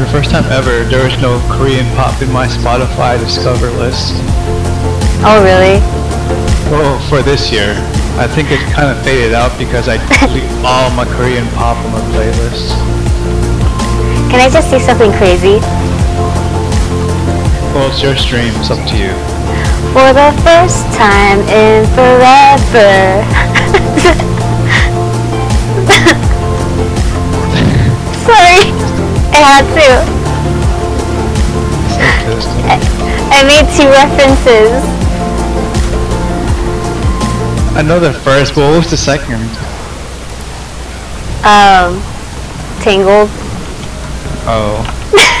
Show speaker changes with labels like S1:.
S1: the first time ever, there was no Korean pop in my Spotify Discover list.
S2: Oh, really?
S1: Well, for this year. I think it kind of faded out because I delete all my Korean pop on my playlist.
S2: Can I just say something crazy?
S1: Well, it's your stream. It's up to you.
S2: For the first time in forever. I had to. I, I made two references.
S1: I know the first, but what was the second?
S2: Um, Tangled.
S1: Oh.